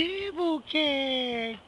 Table que